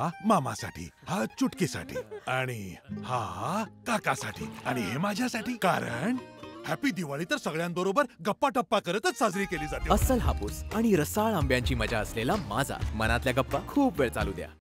हा मामासाठी हा चुटकीसाठी आणि हा काकासाठी आणि हे माझ्यासाठी. कारण हॅपी दिवाळी तर सगळ्यांबरोबर गप्पा टप्पा करतच साजरी केली जाते. अस्सल हापूस आणि रसाळ आंब्यांची मजा असलेला माझा मनातल्या गप्पा खूप वेळ चालू द्या.